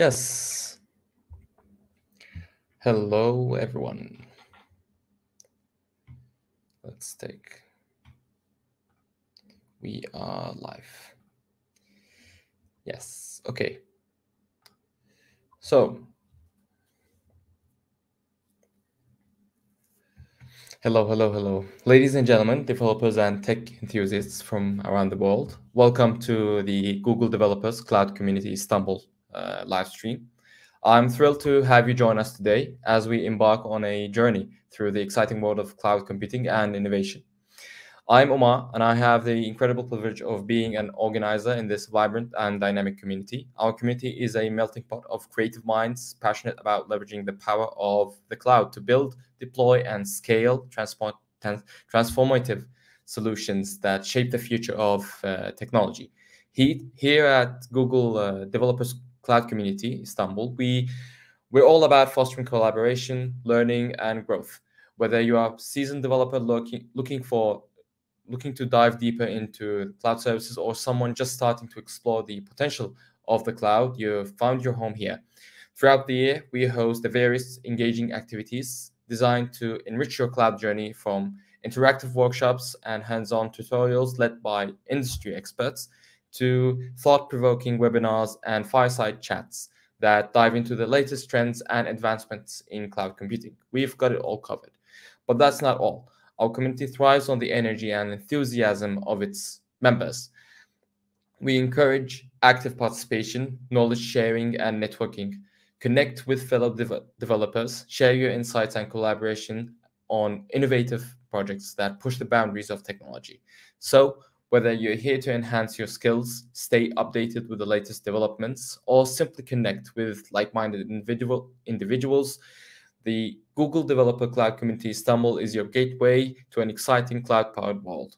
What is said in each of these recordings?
Yes. Hello, everyone. Let's take. We are live. Yes. Okay. So, hello, hello, hello. Ladies and gentlemen, developers and tech enthusiasts from around the world, welcome to the Google Developers Cloud Community Istanbul uh, live stream. I'm thrilled to have you join us today as we embark on a journey through the exciting world of cloud computing and innovation. I'm Omar, and I have the incredible privilege of being an organizer in this vibrant and dynamic community. Our community is a melting pot of creative minds passionate about leveraging the power of the cloud to build, deploy, and scale transform- transformative solutions that shape the future of uh, technology. He, here at Google uh, Developers cloud community, Istanbul, we we're all about fostering collaboration, learning, and growth. Whether you are a seasoned developer looking looking for looking to dive deeper into cloud services or someone just starting to explore the potential of the cloud, you've found your home here. Throughout the year, we host the various engaging activities designed to enrich your cloud journey from interactive workshops and hands-on tutorials led by industry experts to thought provoking webinars and fireside chats that dive into the latest trends and advancements in cloud computing. We've got it all covered. But that's not all. Our community thrives on the energy and enthusiasm of its members. We encourage active participation, knowledge sharing, and networking. Connect with fellow dev- developers, share your insights and collaboration on innovative projects that push the boundaries of technology. So, whether you're here to enhance your skills, stay updated with the latest developments, or simply connect with like minded individual, individuals, the Google Developer Cloud Community Istanbul is your gateway to an exciting cloud powered world.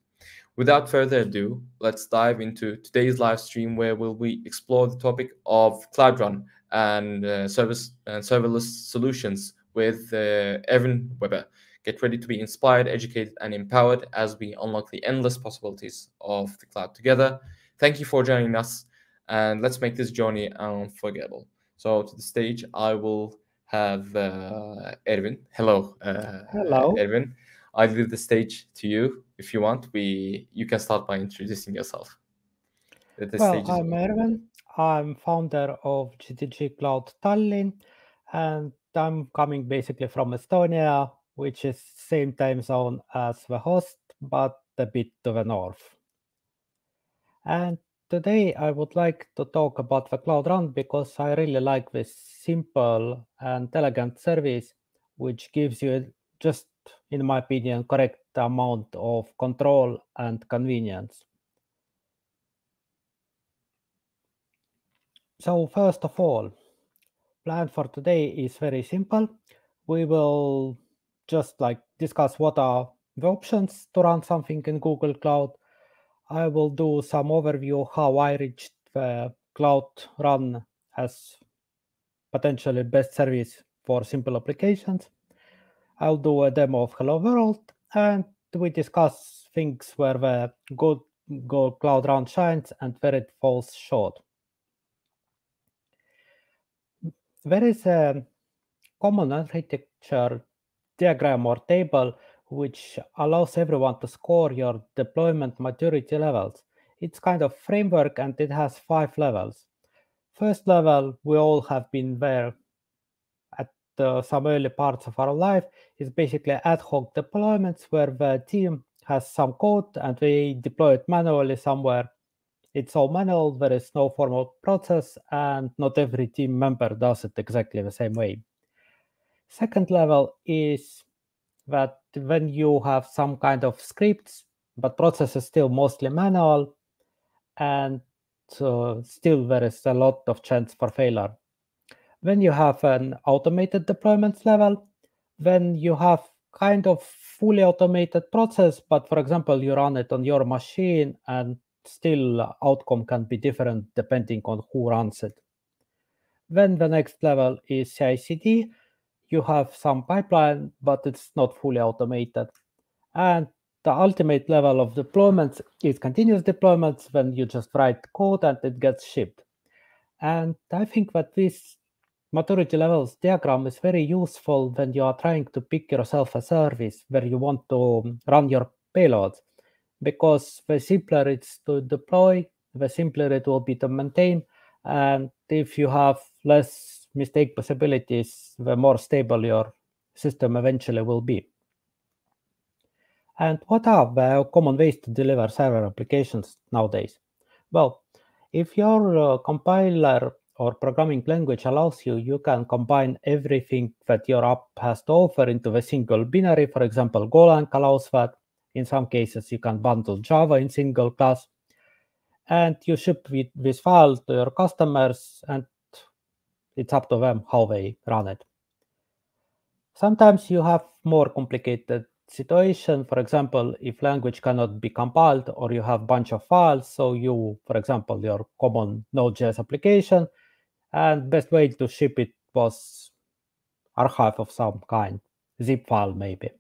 Without further ado, let's dive into today's live stream where we'll we explore the topic of Cloud Run and uh, service and serverless solutions with uh, Evan Weber. Get ready to be inspired, educated, and empowered as we unlock the endless possibilities of the cloud together. Thank you for joining us, and let's make this journey unforgettable. So, to the stage, I will have uh, Ervin. Hello. Uh, Hello. Ervin. I leave the stage to you. If you want, we you can start by introducing yourself. well, I'm Ervin. I'm founder of GDG Cloud Tallinn, and I'm coming basically from Estonia, which is same time zone as the host, but a bit to the north. And today I would like to talk about the Cloud Run because I really like this simple and elegant service, which gives you just, in my opinion, correct amount of control and convenience. So first of all, plan for today is very simple. We will just like discuss what are the options to run something in Google Cloud. I will do some overview how I reached the Cloud Run as potentially best service for simple applications. I'll do a demo of Hello World and we discuss things where the good Google Cloud Run shines and where it falls short. There is a common architecture diagram or table which allows everyone to score your deployment maturity levels. It's kind of framework and it has five levels. First level, we all have been there at uh, some early parts of our life, is basically ad hoc deployments where the team has some code and we deploy it manually somewhere. It's all manual, there is no formal process, and not every team member does it exactly the same way. Second level is that when you have some kind of scripts, but process is still mostly manual, and uh, still there is a lot of chance for failure. When you have an automated deployments level, when you have kind of fully automated process, but for example, you run it on your machine and still outcome can be different depending on who runs it. Then the next level is CI/CD, you have some pipeline, but it's not fully automated. And the ultimate level of deployments is continuous deployments when you just write code and it gets shipped. And I think that this maturity levels diagram is very useful when you are trying to pick yourself a service where you want to um, run your payloads because the simpler it's to deploy, the simpler it will be to maintain. And if you have less mistake possibilities, the more stable your system eventually will be. And what are the common ways to deliver server applications nowadays? Well, if your uh, compiler or programming language allows you, you can combine everything that your app has to offer into a single binary. For example, Golang allows that. In some cases, you can bundle Java in single class. And you ship with, this file to your customers, and it's up to them how they run it. Sometimes you have more complicated situation. For example, if language cannot be compiled or you have bunch of files, so you, for example, your common Node.js application, and best way to ship it was archive of some kind, zip file maybe.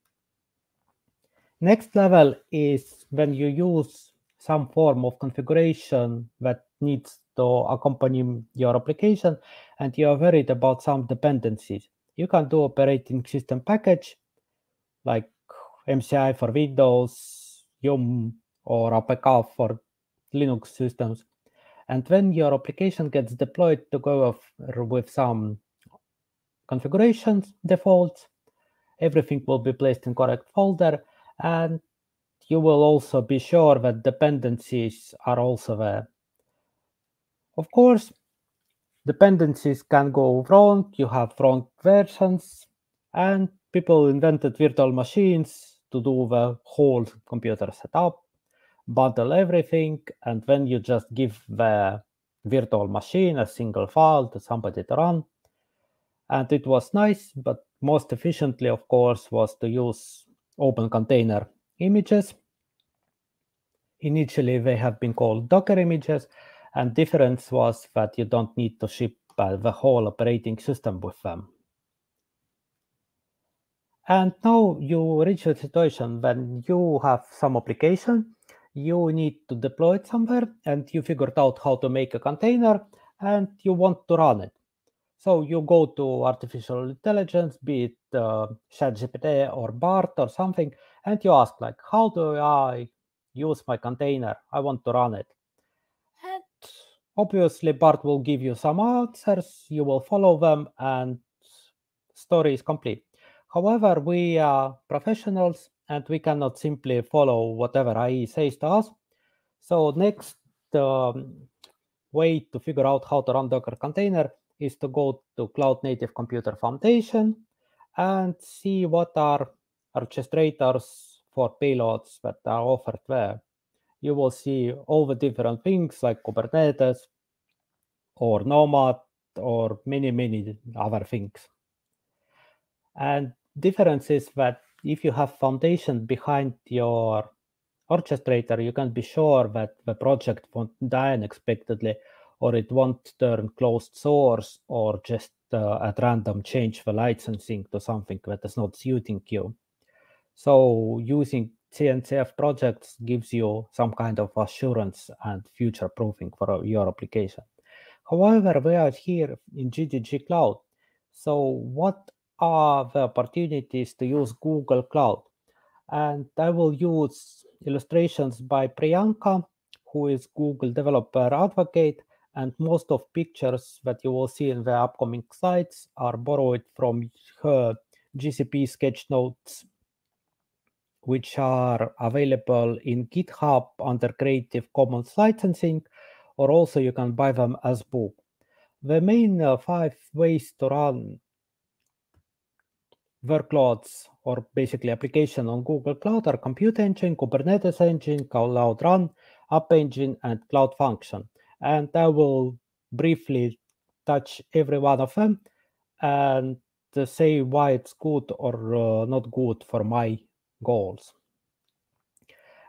Next level is when you use some form of configuration that needs to accompany your application and you are worried about some dependencies. You can do operating system package like MSI for Windows, Yum, or APK for Linux systems. And when your application gets deployed together with some configurations defaults, everything will be placed in correct folder and you will also be sure that dependencies are also there. Of course, dependencies can go wrong. You have wrong versions and people invented virtual machines to do the whole computer setup, bundle everything, and then you just give the virtual machine a single file to somebody to run. And it was nice, but most efficiently, of course, was to use open container images. Initially, they have been called Docker images, and difference was that you don't need to ship uh, the whole operating system with them. And now you reach a situation when you have some application, you need to deploy it somewhere, and you figured out how to make a container, and you want to run it. So you go to artificial intelligence, be it uh, ChatGPT or Bard or something, and you ask like, how do I use my container? I want to run it. Obviously Bard will give you some answers, you will follow them, and story is complete. However, we are professionals and we cannot simply follow whatever AI says to us. So next um, way to figure out how to run Docker container is to go to Cloud Native Computer Foundation and see what are orchestrators for payloads that are offered there. You will see all the different things like Kubernetes or Nomad or many, many other things. And difference is that if you have foundation behind your orchestrator, you can be sure that the project won't die unexpectedly or it won't turn closed source or just uh, at random change the licensing to something that is not suiting you. So using CNCF projects gives you some kind of assurance and future proofing for your application. However, we are here in GDG Cloud. So what are the opportunities to use Google Cloud? And I will use illustrations by Priyanka, who is Google Developer Advocate, and most of pictures that you will see in the upcoming slides are borrowed from her GCP sketch notes, which are available in GitHub under Creative Commons licensing, or also you can buy them as book. The main uh, five ways to run workloads or basically application on Google Cloud are Compute Engine, Kubernetes Engine, Cloud Run, App Engine, and Cloud Function and I will briefly touch every one of them and say why it's good or uh, not good for my goals.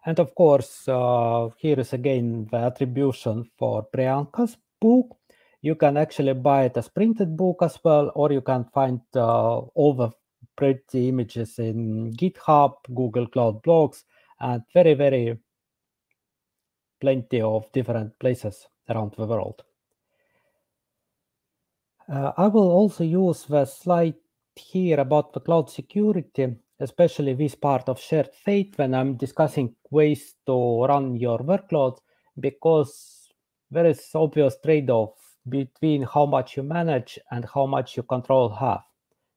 And of course, uh, here is again the attribution for Priyanka's book. You can actually buy it as printed book as well, or you can find uh, all the pretty images in GitHub, Google Cloud Blogs, and very, very plenty of different places around the world. Uh, I will also use the slide here about the cloud security, especially this part of shared fate when I'm discussing ways to run your workloads, because there is obvious trade-off between how much you manage and how much you control have.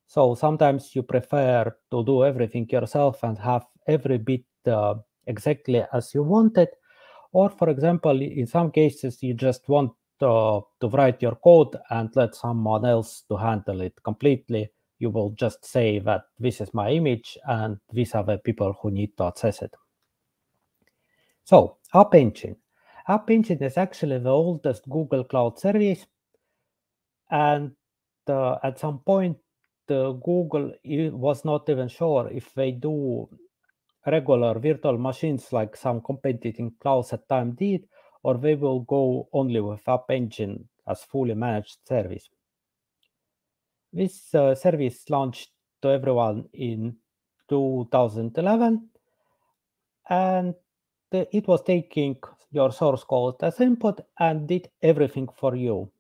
So sometimes you prefer to do everything yourself and have every bit uh, exactly as you want it. Or for example, in some cases, you just want uh, to write your code and let someone else to handle it completely. You will just say that this is my image and these are the people who need to access it. So App Engine. App Engine is actually the oldest Google Cloud service. And uh, at some point, uh, Google was not even sure if they do regular virtual machines like some competing clouds at time did, or they will go only with App Engine as fully managed service. This uh, service launched to everyone in 2011, and it was taking your source code as input and did everything for you.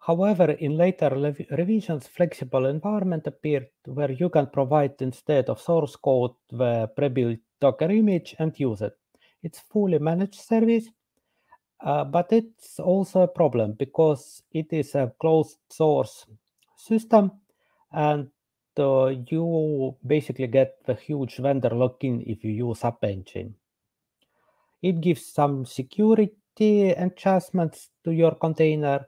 However, in later revisions, flexible environment appeared where you can provide instead of source code the pre-built Docker image and use it. It's fully managed service, uh, but it's also a problem because it is a closed source system and uh, you basically get the huge vendor lock-in if you use App Engine. It gives some security adjustments to your container,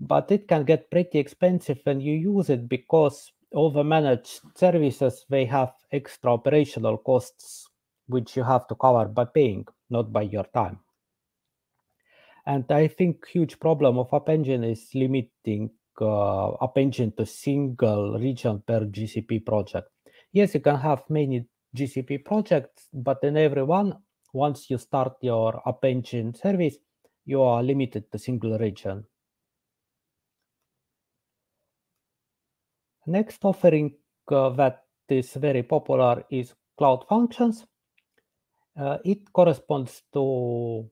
but it can get pretty expensive when you use it because all the managed services they have extra operational costs which you have to cover by paying not by your time and i think huge problem of app engine is limiting uh, app engine to single region per gcp project yes you can have many gcp projects but in every one once you start your app engine service you are limited to single region Next offering uh, that is very popular is Cloud Functions. Uh, it corresponds to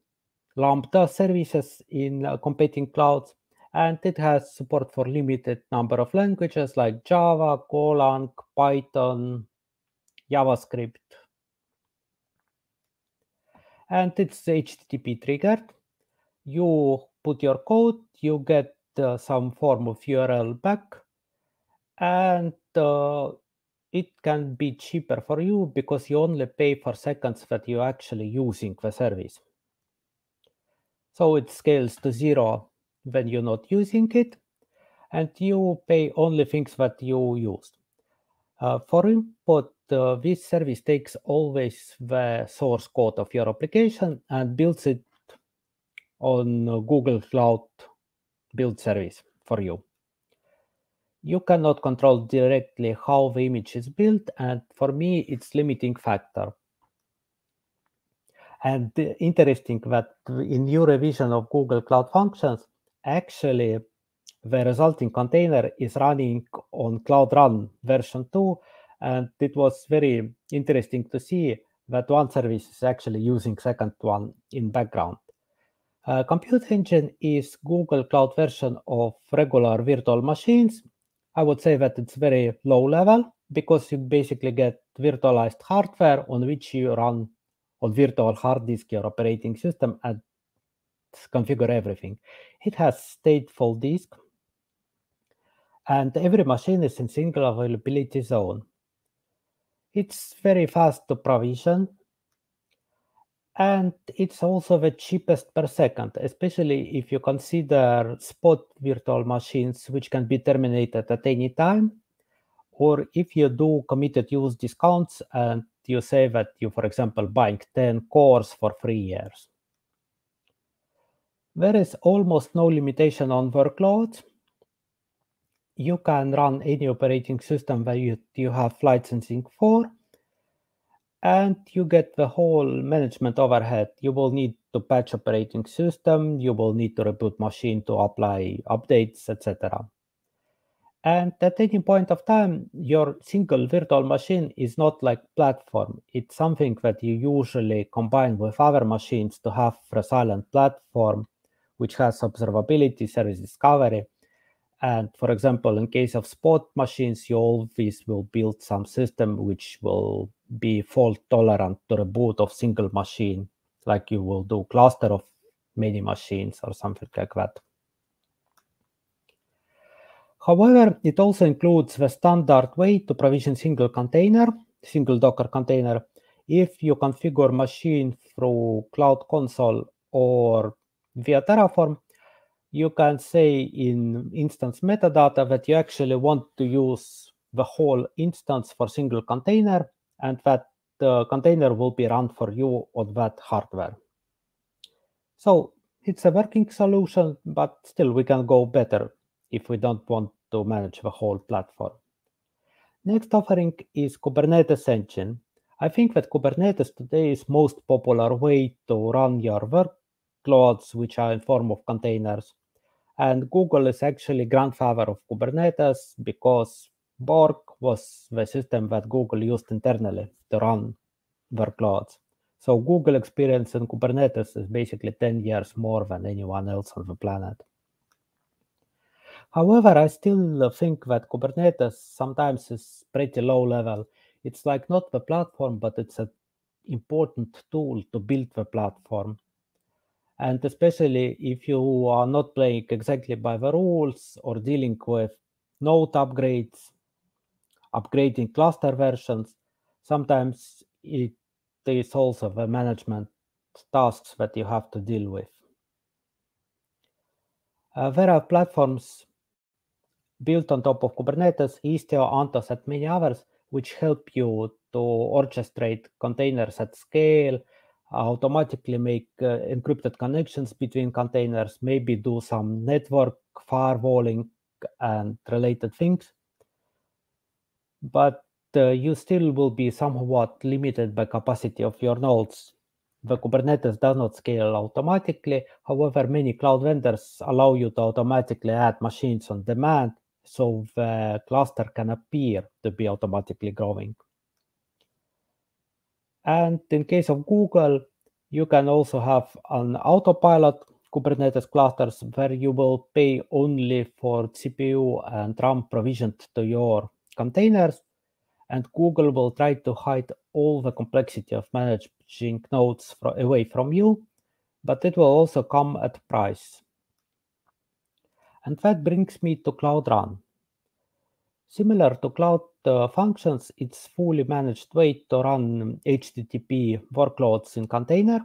Lambda services in uh, competing clouds, and it has support for limited number of languages like Java, Golang, Python, JavaScript. And it's HTTP triggered. You put your code, you get uh, some form of URL back, and uh, it can be cheaper for you because you only pay for seconds that you're actually using the service. So it scales to zero when you're not using it, and you pay only things that you used. Uh, for input, uh, this service takes always the source code of your application and builds it on Google Cloud build service for you you cannot control directly how the image is built and for me it's limiting factor and interesting that in new revision of google cloud functions actually the resulting container is running on cloud run version 2 and it was very interesting to see that one service is actually using second one in background. Uh, compute engine is google cloud version of regular virtual machines. I would say that it's very low level because you basically get virtualized hardware on which you run on virtual hard disk your operating system and configure everything. It has stateful disk and every machine is in single availability zone. It's very fast to provision and it's also the cheapest per second, especially if you consider spot virtual machines, which can be terminated at any time, or if you do committed use discounts and you say that you, for example, buying 10 cores for three years. There is almost no limitation on workloads. You can run any operating system that you, you have licensing for, and you get the whole management overhead. You will need to patch operating system, you will need to reboot machine to apply updates, etc. And at any point of time, your single virtual machine is not like platform. It's something that you usually combine with other machines to have resilient platform which has observability, service discovery. And for example, in case of spot machines, you always will build some system which will be fault tolerant to reboot of single machine, like you will do cluster of many machines or something like that. However, it also includes the standard way to provision single container, single Docker container, if you configure machine through Cloud Console or via Terraform, you can say in instance metadata that you actually want to use the whole instance for single container and that the container will be run for you on that hardware. So it's a working solution, but still we can go better if we don't want to manage the whole platform. Next offering is Kubernetes Engine. I think that Kubernetes today is most popular way to run your workloads, which are in form of containers. And Google is actually grandfather of Kubernetes because Borg was the system that Google used internally to run workloads. So Google experience in Kubernetes is basically 10 years more than anyone else on the planet. However, I still think that Kubernetes sometimes is pretty low level it's like not the platform, but it's an important tool to build the platform. And especially if you are not playing exactly by the rules or dealing with node upgrades, upgrading cluster versions, sometimes it is also the management tasks that you have to deal with. Uh, there are platforms built on top of Kubernetes, Istio, Anthos, and many others which help you to orchestrate containers at scale, automatically make uh, encrypted connections between containers, maybe do some network firewalling and related things. But uh, you still will be somewhat limited by capacity of your nodes. The Kubernetes does not scale automatically. However, many cloud vendors allow you to automatically add machines on demand so the cluster can appear to be automatically growing. And in case of Google, you can also have an autopilot Kubernetes clusters where you will pay only for CPU and RAM provisioned to your containers. And Google will try to hide all the complexity of managing nodes away from you, but it will also come at price. And that brings me to Cloud Run. Similar to Cloud uh, Functions, it's fully managed way to run HTTP workloads in container.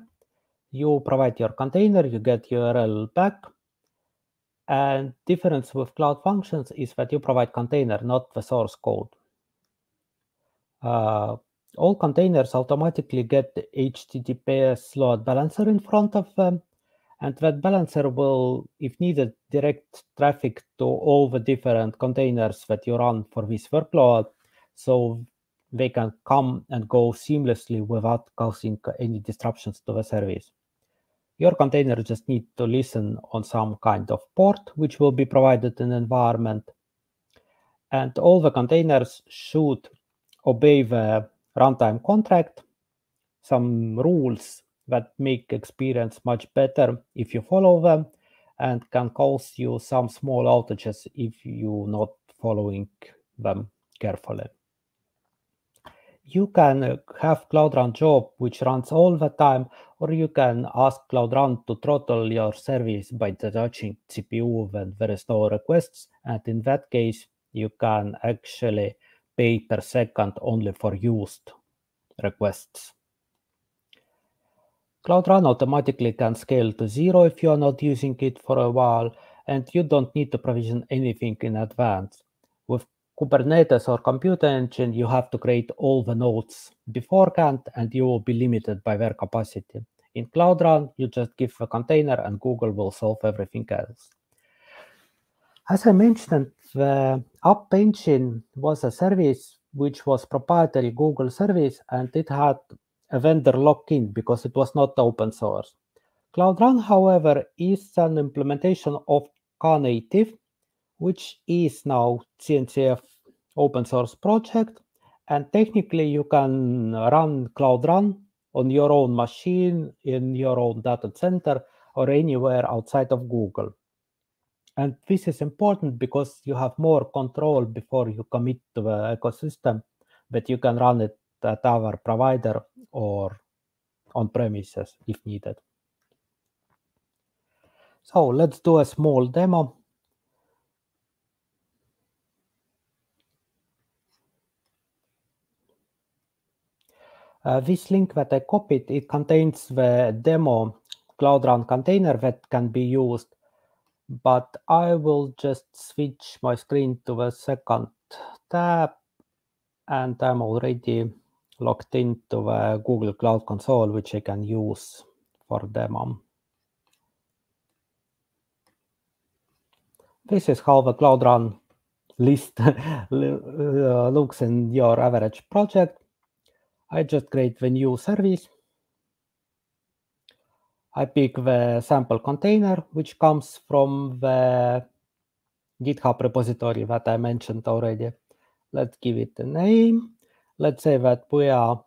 You provide your container, you get URL back. And difference with Cloud Functions is that you provide container, not the source code. Uh, all containers automatically get HTTPS load balancer in front of them and that balancer will, if needed, direct traffic to all the different containers that you run for this workload. So they can come and go seamlessly without causing any disruptions to the service. Your container just need to listen on some kind of port, which will be provided in the environment. And all the containers should obey the runtime contract, some rules that make experience much better if you follow them and can cause you some small outages if you're not following them carefully. You can uh, have Cloud Run job which runs all the time, or you can ask Cloud Run to throttle your service by detaching CPU when there is no requests. And in that case, you can actually pay per second only for used requests. Cloud Run automatically can scale to zero if you are not using it for a while, and you don't need to provision anything in advance. With Kubernetes or Compute Engine, you have to create all the nodes beforehand, and you will be limited by their capacity. In Cloud Run, you just give a container and Google will solve everything else. As I mentioned, the App Engine was a service which was proprietary Google service, and it had a vendor lock-in because it was not open source. Cloud Run, however, is an implementation of Knative, which is now CNCF open source project. And technically, you can run Cloud Run on your own machine in your own data center or anywhere outside of Google. And this is important because you have more control before you commit to the ecosystem that you can run it at our provider or on premises if needed. So let's do a small demo. Uh, this link that I copied, it contains the demo Cloud Run container that can be used, but I will just switch my screen to the second tab and I'm already logged into the Google Cloud Console, which I can use for demo. This is how the Cloud Run list uh, looks in your average project. I just create the new service. I pick the sample container, which comes from the GitHub repository that I mentioned already. Let's give it a name. Let's say that we are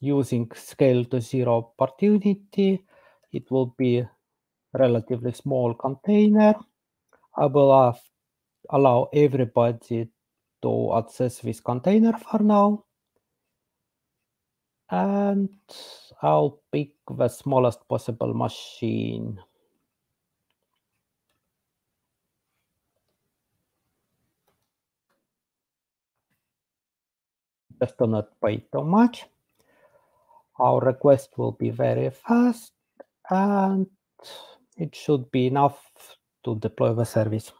using scale to zero opportunity. It will be relatively small container. I will have, allow everybody to access this container for now and I'll pick the smallest possible machine. Do not wait too much. Our request will be very fast and it should be enough to deploy the service.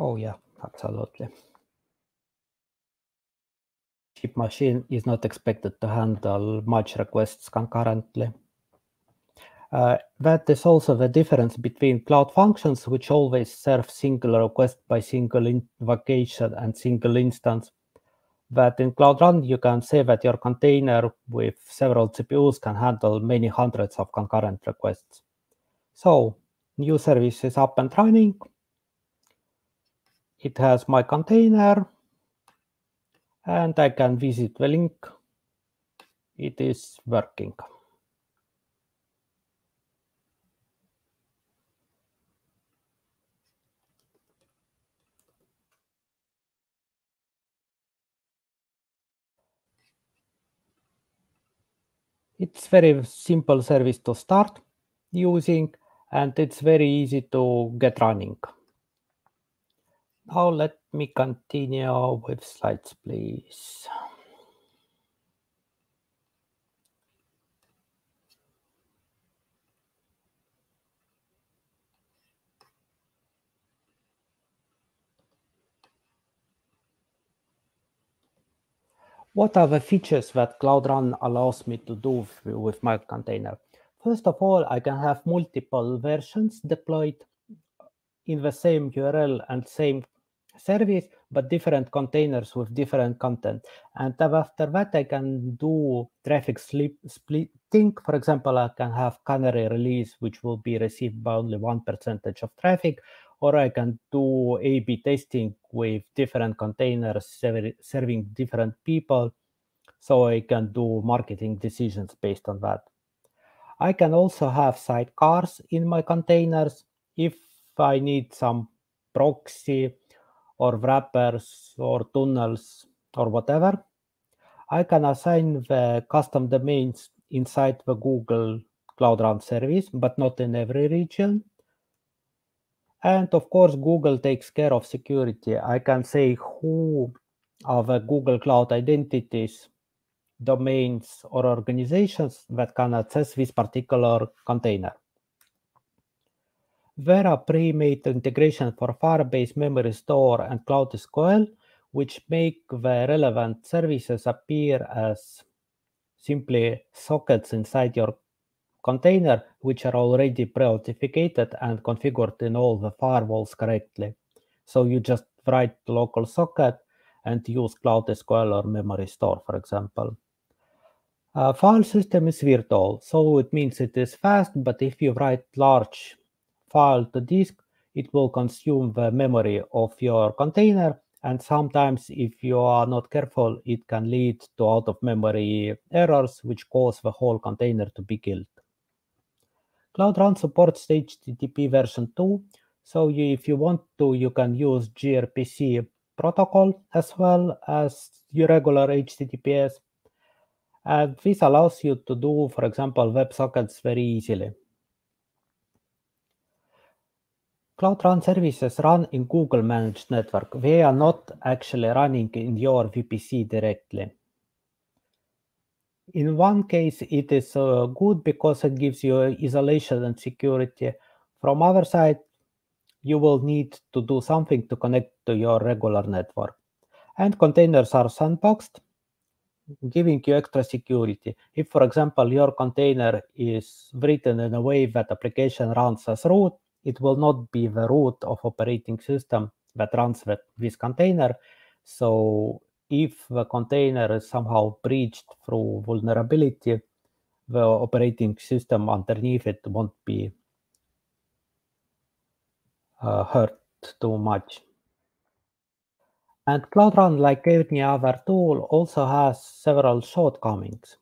Oh yeah, absolutely. Cheap machine is not expected to handle much requests concurrently. Uh, that is also the difference between cloud functions, which always serve single request by single invocation and single instance. That in Cloud Run, you can say that your container with several CPUs can handle many hundreds of concurrent requests. So new service is up and running it has my container and I can visit the link. It is working. It's very simple service to start using and it's very easy to get running. Now let me continue with slides, please. What are the features that Cloud Run allows me to do with my container? First of all, I can have multiple versions deployed in the same URL and same service, but different containers with different content. And after that, I can do traffic splitting. For example, I can have canary release, which will be received by only one percentage of traffic, or I can do A-B testing with different containers serving different people. So I can do marketing decisions based on that. I can also have sidecars in my containers if I need some proxy or wrappers or tunnels or whatever, I can assign the custom domains inside the Google Cloud Run service, but not in every region. And of course, Google takes care of security. I can say who are the Google Cloud identities, domains, or organizations that can access this particular container. Are pre-made integration for Firebase Memorystore and Cloud SQL, which make the relevant services appear as simply sockets inside your container, which are already pre-authenticated and configured in all the firewalls correctly. So you just write local socket and use Cloud SQL or Memorystore, for example. A file system is virtual, so it means it is fast, but if you write large file to disk, it will consume the memory of your container. And sometimes if you are not careful, it can lead to out of memory errors, which cause the whole container to be killed. Cloud Run supports HTTP version 2. So you, if you want to, you can use gRPC protocol as well as your regular HTTPS. And this allows you to do, for example, WebSockets very easily. Cloud Run services run in Google managed network. They are not actually running in your VPC directly. In one case, it is uh, good because it gives you isolation and security. From other side, you will need to do something to connect to your regular network. And containers are sandboxed, giving you extra security. If, for example, your container is written in a way that application runs as root, it will not be the root of operating system that runs with this container. So if the container is somehow breached through vulnerability, the operating system underneath it won't be uh, hurt too much. And Cloud Run, like any other tool, also has several shortcomings.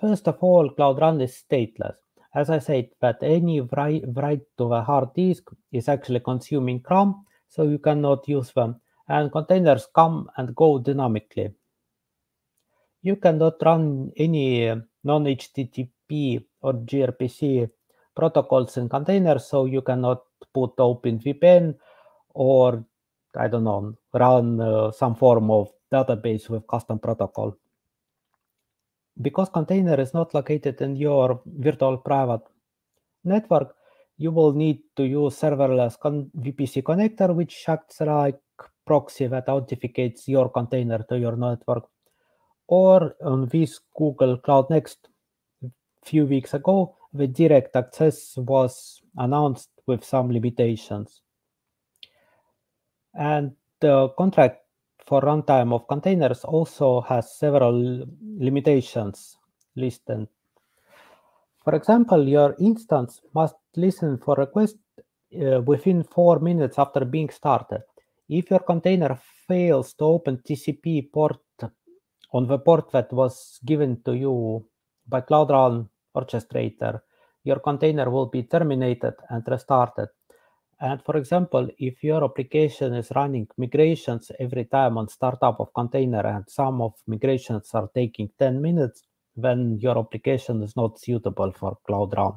First of all, Cloud Run is stateless. As I said, that any write, write to the hard disk is actually consuming RAM, so you cannot use them and containers come and go dynamically. You cannot run any non-HTTP or gRPC protocols in containers, so you cannot put OpenVPN or, I don't know, run uh, some form of database with custom protocol. Because container is not located in your virtual private network, you will need to use serverless VPC connector, which acts like proxy that authenticates your container to your network. Or on this Google Cloud Next few weeks ago, the direct access was announced with some limitations. And the contract for runtime of containers also has several limitations listed. For example, your instance must listen for request uh, within four minutes after being started. If your container fails to open TCP port on the port that was given to you by Cloud Run orchestrator, your container will be terminated and restarted. And for example, if your application is running migrations every time on startup of container and some of migrations are taking 10 minutes, then your application is not suitable for Cloud Run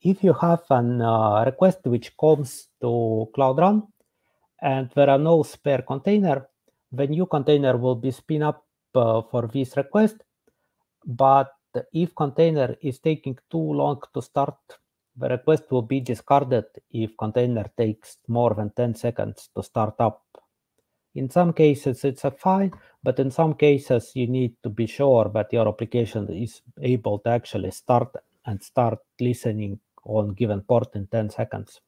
if you have an uh, request which comes to Cloud Run and there are no spare container, the new container will be spin up uh, for this request. But if container is taking too long to start, the request will be discarded if container takes more than 10 seconds to start up. In some cases, it's a fine, but in some cases, you need to be sure that your application is able to actually start and start listening on given port in 10 seconds.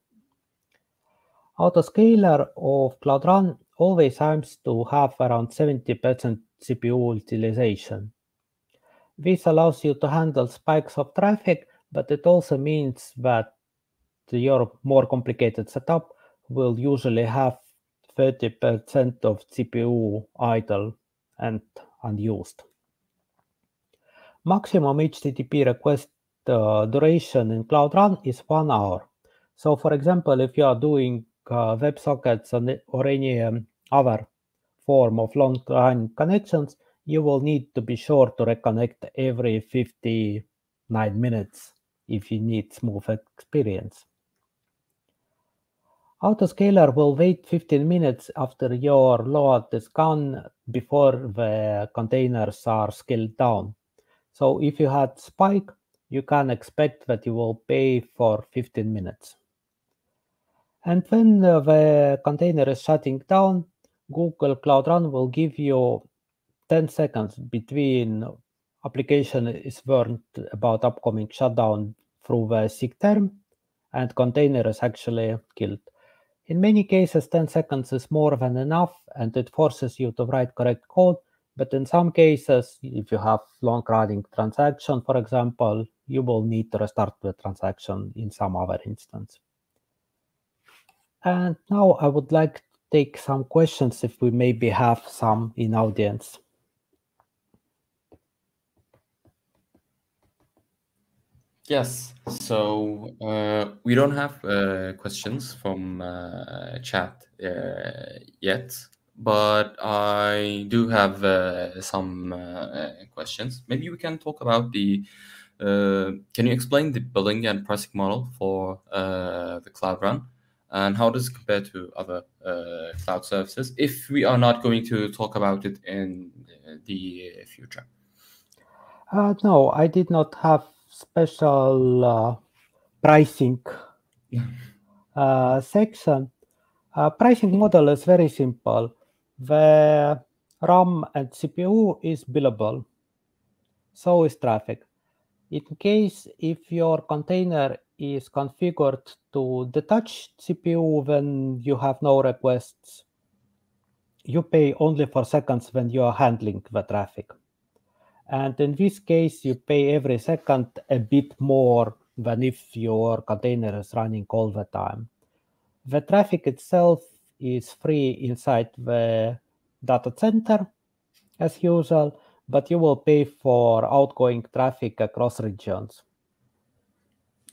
Autoscaler of Cloud Run always aims to have around 70% CPU utilization. This allows you to handle spikes of traffic, but it also means that your more complicated setup will usually have 30% of CPU idle and unused. Maximum HTTP request the duration in Cloud Run is one hour. So for example, if you are doing uh, WebSockets or any um, other form of long run connections, you will need to be sure to reconnect every 59 minutes if you need smooth experience. Autoscaler will wait 15 minutes after your load is gone before the containers are scaled down. So if you had spike, you can expect that you will pay for 15 minutes. And when the container is shutting down, Google Cloud Run will give you 10 seconds between application is warned about upcoming shutdown through the SIGTERM and container is actually killed. In many cases, 10 seconds is more than enough and it forces you to write correct code But in some cases, if you have long running transaction, for example, you will need to restart the transaction in some other instance. And now I would like to take some questions if we maybe have some in audience. Yes, so uh, we don't have uh, questions from uh, chat uh, yet, but I do have uh, some uh, questions. Maybe we can talk about the. can you explain the billing and pricing model for the Cloud Run, and how does it compare to other cloud services? If we are not going to talk about it in the future. no, I did not have special uh, pricing uh, section. Uh, pricing model is very simple. The RAM and CPU is billable. So is traffic. In case if your container is configured to detach CPU when you have no requests, you pay only for seconds when you are handling the traffic. And in this case, you pay every second a bit more than if your container is running all the time. The traffic itself is free inside the data center as usual, but you will pay for outgoing traffic across regions.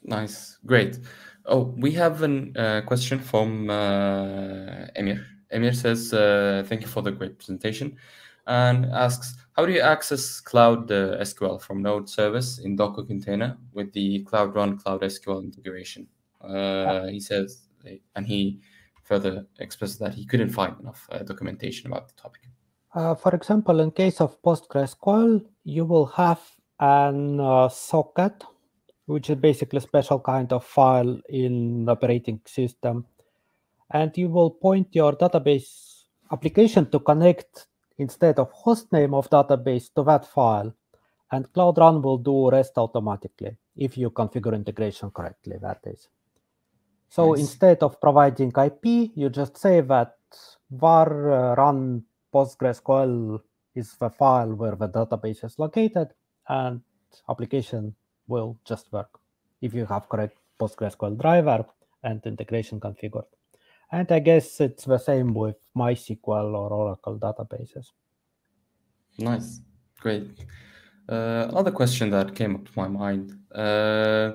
Nice, great. Oh, we have a uh, question from uh, Emir. Emir says, uh, Thank you for the great presentation and asks, how do you access Cloud uh, SQL from Node service in Docker container with the Cloud Run Cloud SQL integration? Uh, he says, and he further expresses that he couldn't find enough uh, documentation about the topic. Uh, for example, in case of PostgreSQL, you will have an uh, socket, which is basically a special kind of file in operating system. And you will point your database application to connect instead of hostname of database to that file. And Cloud Run will do rest automatically if you configure integration correctly, that is. So nice. instead of providing IP, you just say that var uh, run PostgreSQL is the file where the database is located, and application will just work if you have correct PostgreSQL driver and integration configured. And I guess it's the same with MySQL or Oracle databases. Nice, great. Uh, another question that came up to my mind. Uh,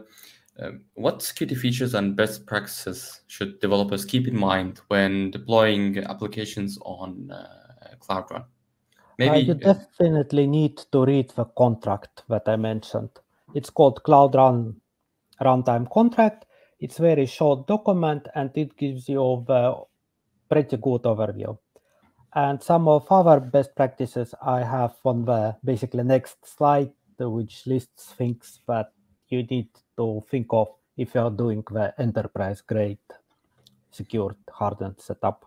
uh, what security features and best practices should developers keep in mind when deploying applications on uh, Cloud Run? Maybe you uh, definitely need to read the contract that I mentioned. It's called Cloud Run Runtime Contract, it's very short document and it gives you a pretty good overview. And some of our best practices I have on the basically next slide, which lists things that you need to think of if you're doing the enterprise grade secured hardened setup.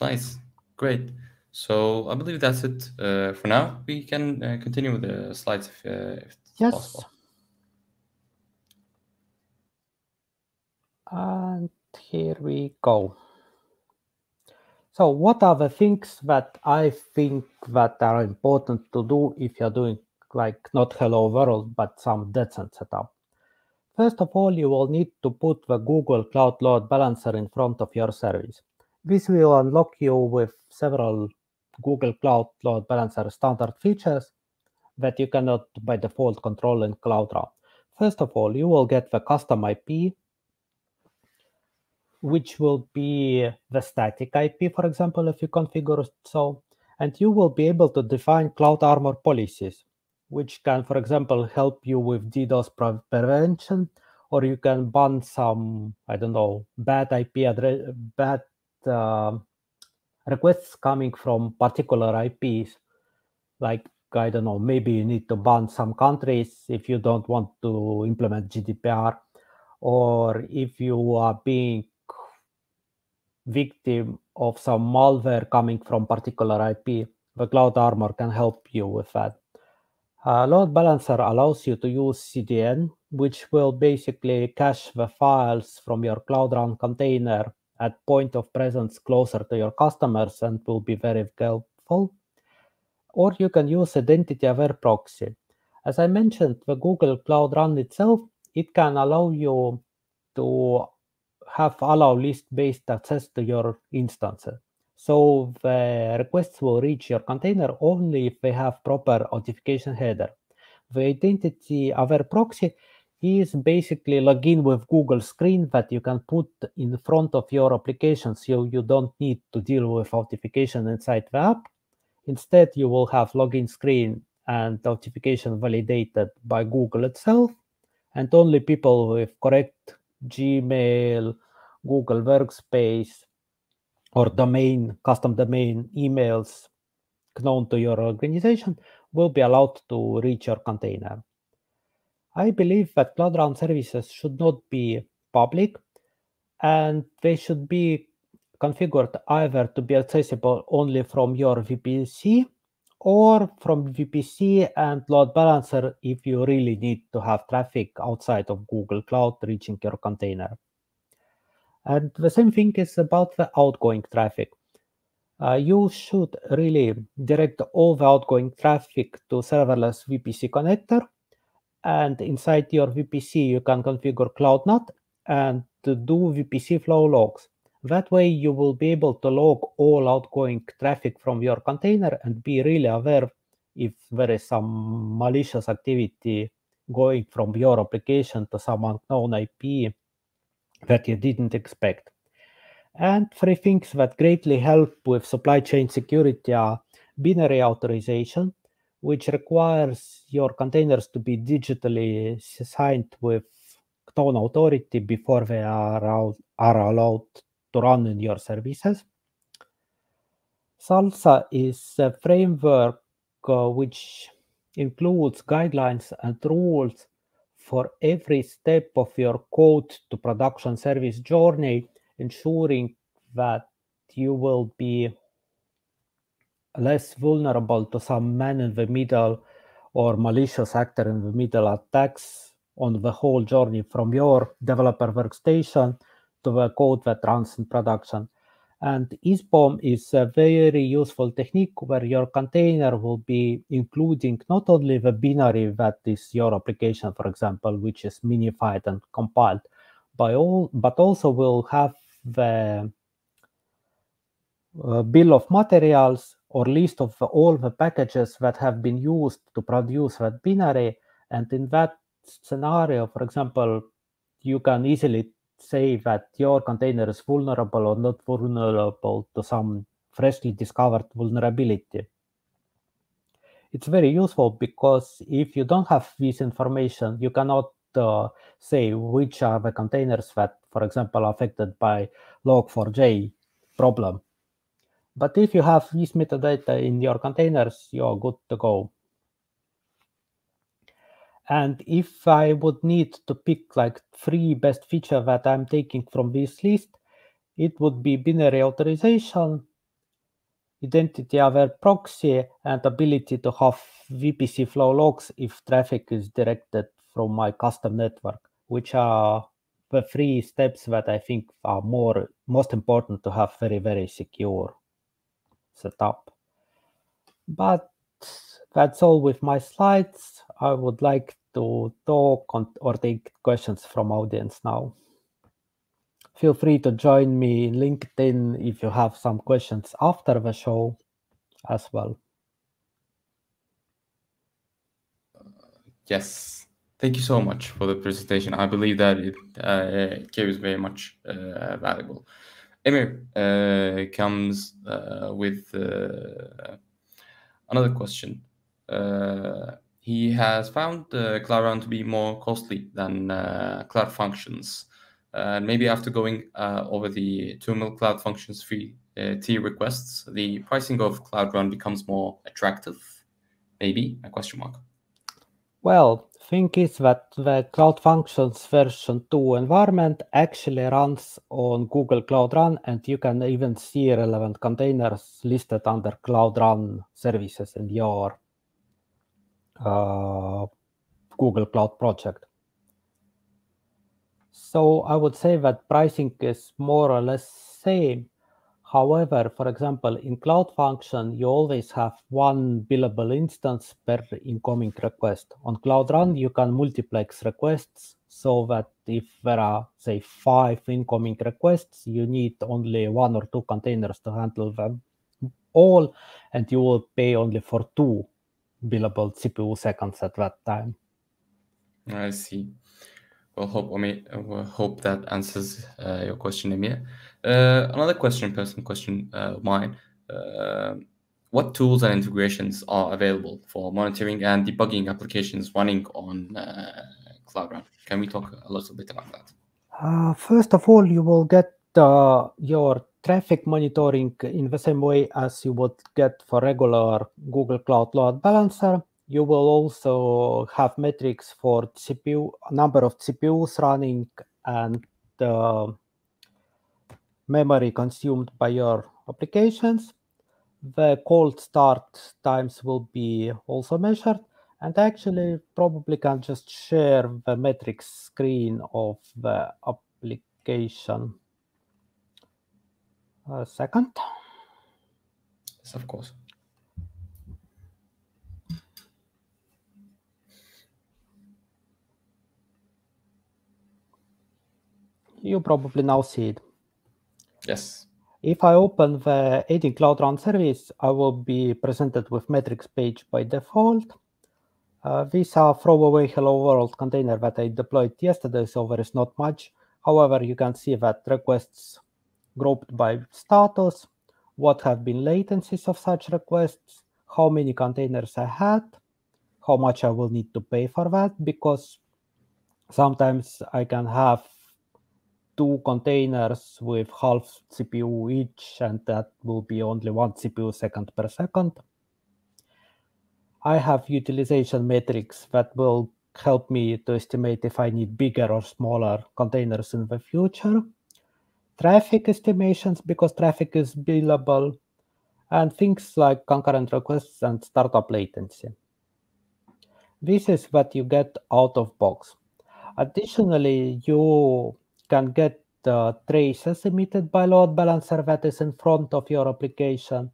Nice, great. So I believe that's it uh, for now. We can uh, continue with the slides if, uh, if yes. possible. And here we go. So what are the things that I think that are important to do if you're doing like not hello world, but some decent setup? First of all, you will need to put the Google Cloud Load Balancer in front of your service. This will unlock you with several Google Cloud Load Balancer standard features that you cannot by default control in Cloud Run. First of all, you will get the custom IP which will be the static IP, for example, if you configure so. And you will be able to define Cloud Armor policies, which can, for example, help you with DDoS prevention, or you can ban some, I don't know, bad IP address, bad uh, requests coming from particular IPs. Like, I don't know, maybe you need to ban some countries if you don't want to implement GDPR, or if you are being victim of some malware coming from particular IP, the Cloud Armor can help you with that. Uh, load Balancer allows you to use CDN, which will basically cache the files from your Cloud Run container at point of presence closer to your customers and will be very helpful. or you can use identity-aware proxy. As I mentioned, the Google Cloud Run itself, it can allow you to have allow list-based access to your instance. So the uh, requests will reach your container only if they have proper authentication header. The identity-aware proxy is basically login with Google screen that you can put in front of your application so you don't need to deal with authentication inside the app. Instead, you will have login screen and authentication validated by Google itself, and only people with correct Gmail, Google Workspace, or domain, custom domain emails known to your organization will be allowed to reach your container. I believe that Cloud Run services should not be public and they should be configured either to be accessible only from your VPC or from VPC and load balancer if you really need to have traffic outside of Google Cloud reaching your container. And the same thing is about the outgoing traffic. Uh, you should really direct all the outgoing traffic to serverless VPC connector. And inside your VPC, you can configure Cloud NAT and do VPC flow logs. That way, you will be able to log all outgoing traffic from your container and be really aware if there is some malicious activity going from your application to some unknown IP that you didn't expect. And three things that greatly help with supply chain security are binary authorization, which requires your containers to be digitally signed with known authority before they are, are allowed to run in your services. SLSA is a framework uh, which includes guidelines and rules for every step of your code to production service journey, ensuring that you will be less vulnerable to some man in the middle or malicious actor in the middle attacks on the whole journey from your developer workstation the code that runs in production. And SBOM is a very useful technique where your container will be including not only the binary that is your application, for example, which is minified and compiled, by all, but also will have the uh, bill of materials or list of all the packages that have been used to produce that binary. And in that scenario, for example, you can easily say that your container is vulnerable or not vulnerable to some freshly discovered vulnerability. It's very useful because if you don't have this information, you cannot uh, say which are the containers that, for example, are affected by log4j problem. But if you have this metadata in your containers, you're good to go. And if I would need to pick like three best feature that I'm taking from this list, it would be binary authorization, identity aware proxy, and ability to have VPC flow logs if traffic is directed from my custom network, which are the three steps that I think are more most important to have very, very secure setup. But that's all with my slides. I would like to talk on, or take questions from audience now. Feel free to join me in LinkedIn if you have some questions after the show as well. Yes, thank you so much for the presentation. I believe that it uh, very much uh, valuable. Emir uh, comes uh, with uh, another question. Uh, he has found uh, Cloud Run to be more costly than uh, Cloud Functions. And maybe after going uh, over the 2 mil Cloud Functions free uh, tier requests, the pricing of Cloud Run becomes more attractive. Maybe a question mark. Well, thing is that the Cloud Functions version 2 environment actually runs on Google Cloud Run, and you can even see relevant containers listed under Cloud Run services in your uh, Uh, Google Cloud project. So I would say that pricing is more or less same. However, for example, in Cloud Function, you always have one billable instance per incoming request. On Cloud Run, you can multiplex requests so that if there are, say, five incoming requests, you need only one or two containers to handle them all, and you will pay only for two billable CPU seconds at that time. I see. Well, hope I mean, well, hope that answers uh, your question, Emir. Uh, another question, personal question uh, mine. Uh, what tools and integrations are available for monitoring and debugging applications running on uh, Cloud Run? Can we talk a little bit about that? Uh, first of all, you will get your traffic monitoring in the same way as you would get for regular Google Cloud Load Balancer. You will also have metrics for CPU, number of CPUs running and the memory consumed by your applications. The cold start times will be also measured and actually probably can just share the metrics screen of the application. A second. Yes, of course. You probably now see it. Yes. If I open the AD Cloud Run service, I will be presented with metrics page by default. Uh, these are throwaway hello world container that I deployed yesterday, so there is not much. However, you can see that requests grouped by status, what have been latencies of such requests, how many containers I had, how much I will need to pay for that, because sometimes I can have two containers with half CPU each, and that will be only one CPU second per second. I have utilization metrics that will help me to estimate if I need bigger or smaller containers in the future. Traffic estimations, because traffic is billable, and things like concurrent requests and startup latency. This is what you get out of box. Additionally, you can get the traces emitted by load balancer that is in front of your application.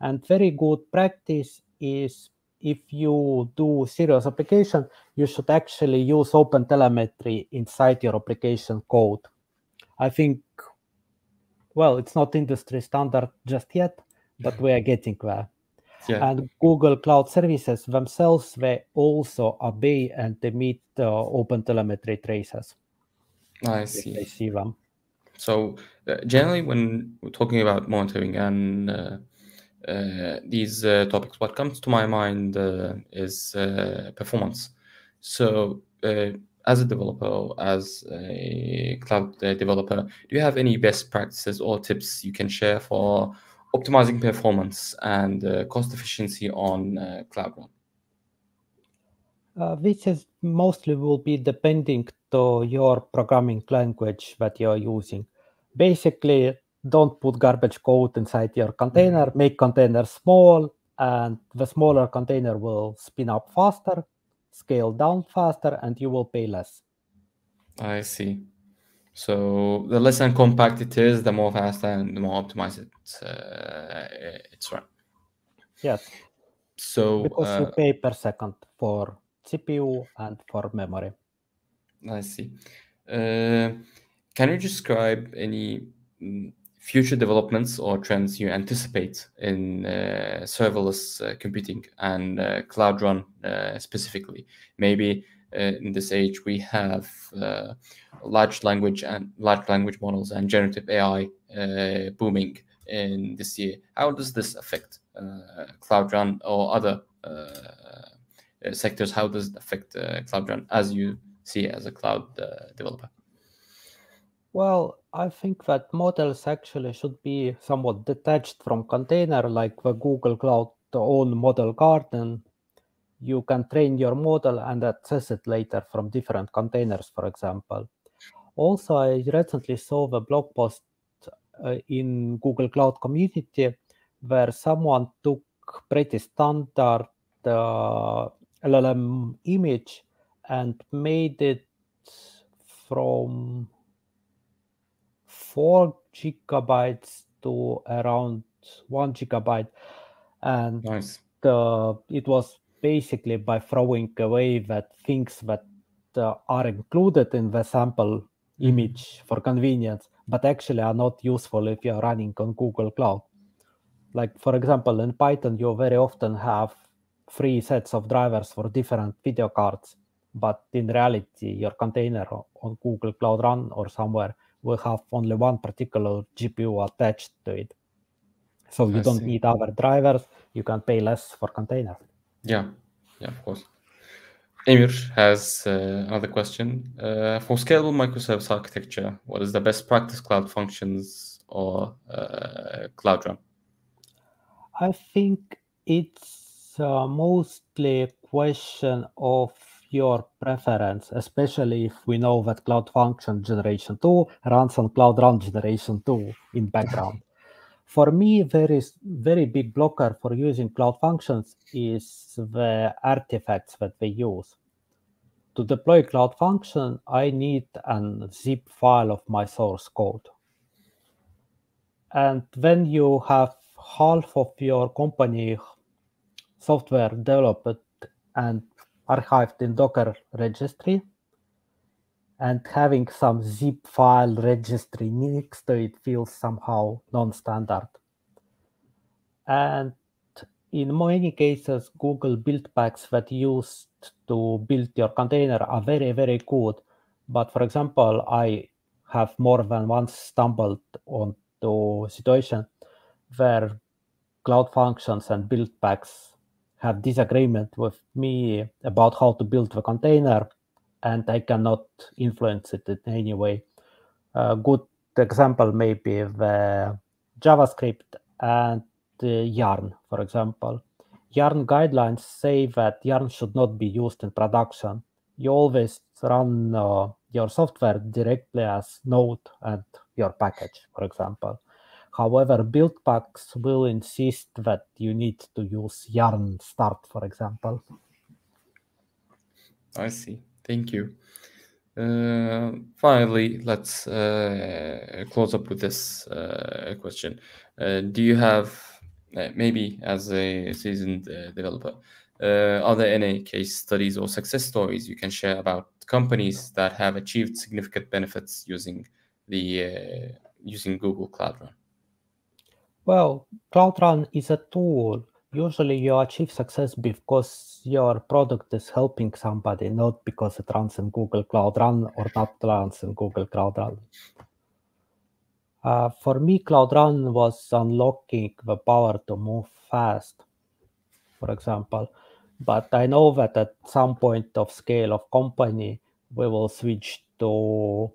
And very good practice is if you do serious application, you should actually use OpenTelemetry inside your application code. I think, well, it's not industry standard just yet, but we are getting there. Yeah. And Google Cloud Services themselves, they also obey and emit uh, OpenTelemetry traces. I see. I see them. So uh, generally, when we're talking about monitoring and uh, uh, these uh, topics, what comes to my mind uh, is uh, performance. So as a developer, as a cloud developer, do you have any best practices or tips you can share for optimizing performance and cost efficiency on Cloud Run? Uh, this is mostly will be depending to your programming language that you're using. Basically, don't put garbage code inside your container, mm-hmm. make container small, and the smaller container will spin up faster, scale down faster, and you will pay less. I see. So the less and compact it is, the more fast and the more optimized it's, uh, it's run. Yes. So because uh, you pay per second for CPU and for memory. I see. Uh, can you describe any mm, future developments or trends you anticipate in uh, serverless uh, computing and uh, cloud run uh, specifically? Maybe uh, in this age we have large language and large language models and generative AI booming in this year. How does this affect cloud run or other uh, sectors, how does it affect uh, Cloud Run as you see as a cloud uh, developer? Well, I think that models actually should be somewhat detached from container, like the Google Cloud own model garden. You can train your model and access it later from different containers, for example. Also, I recently saw the blog post uh, in Google Cloud community where someone took pretty standard uh, LLM image and made it from four gigabytes to around one gigabyte, and Nice. uh, it was basically by throwing away that things that uh, are included in the sample image for convenience, but actually are not useful if you're running on Google Cloud. Like for example, in Python, you very often have three sets of drivers for different video cards, but in reality, your container on Google Cloud Run or somewhere will have only one particular GPU attached to it. So you I don't see. need other drivers. You can pay less for containers. Yeah, yeah, of course. Emir has uh, another question. Uh, for scalable microservice architecture, what is the best practice cloud functions or uh, cloud run? I think it's uh, mostly a question of your preference, especially if we know that Cloud Function Generation 2 runs on Cloud Run Generation 2 in background. For me, there is very big blocker for using Cloud Functions is the artifacts that they use. To deploy Cloud Function, I need a zip file of my source code. And when you have half of your company software developed and archived in Docker registry, and having some zip file registry next to it feels somehow non-standard. And in many cases, Google build packs that used to build your container are very, very good. But for example, I have more than once stumbled onto a situation where Cloud Functions and build packs have disagreement with me about how to build the container, and I cannot influence it in any way. A good example may be the JavaScript and Yarn, for example. Yarn guidelines say that Yarn should not be used in production. You always run uh, your software directly as node and your package, for example. However, build packs will insist that you need to use yarn start, for example. I see. Thank you. Uh, finally, let's uh, close up with this uh, question. Uh, do you have, uh, maybe as a seasoned uh, developer, are there any case studies or success stories you can share about companies that have achieved significant benefits using the using Google Cloud Run? Well, Cloud Run is a tool. Usually you achieve success because your product is helping somebody, not because it runs in Google Cloud Run or not runs in Google Cloud Run. Uh, for me, Cloud Run was unlocking the power to move fast, for example. But I know that at some point of scale of company, we will switch to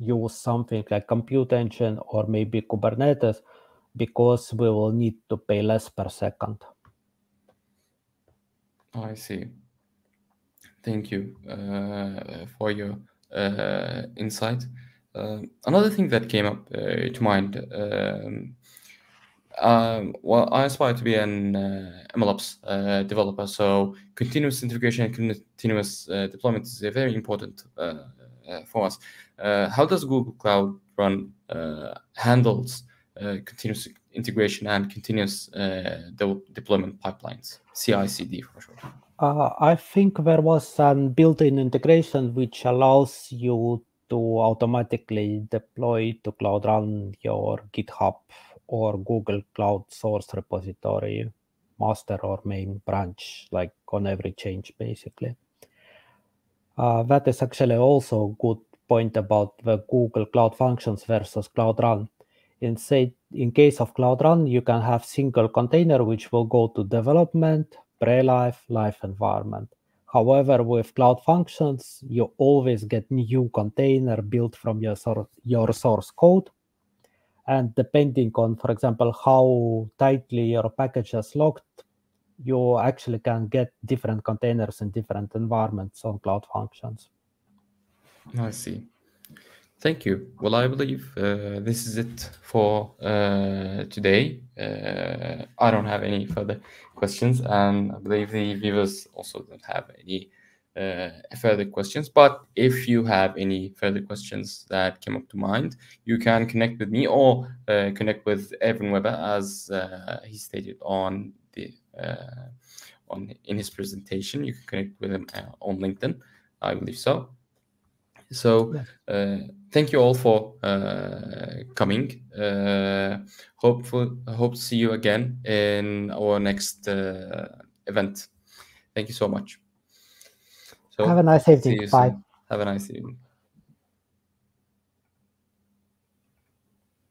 use something like compute engine or maybe Kubernetes because we will need to pay less per second. Oh, I see. Thank you uh, for your uh, insight. Uh, another thing that came up uh, to mind. Um, um, well, I aspire to be an uh, MLOps uh, developer, so continuous integration and continuous deployment is a very important Uh, for us. Uh, how does Google Cloud Run uh, handles continuous integration and continuous de deployment pipelines, CI/CD for sure? Uh, I think there was some built-in integration which allows you to automatically deploy to Cloud Run your GitHub or Google Cloud Source repository, master or main branch, like on every change, basically. Uh, that is actually also a good point about the Google Cloud Functions versus Cloud Run. In say, in case of Cloud Run, you can have single container which will go to development, pre-life, life environment. However, with Cloud Functions, you always get new container built from your, sor your source code. And depending on, for example, how tightly your package is locked, you actually can get different containers in different environments on Cloud Functions. I see. Thank you. Well, I believe uh, this is it for uh, today. Uh, I don't have any further questions, and I believe the viewers also don't have any uh, further questions. But if you have any further questions that came up to mind, you can connect with me or uh, connect with Ervin Weber as uh, he stated on the uh, on in his presentation. You can connect with him uh, on LinkedIn, I believe so. So uh, thank you all for coming. hopeful, hope to see you again in our next event. Thank you so much. So Have a nice evening. Bye. Have a nice evening.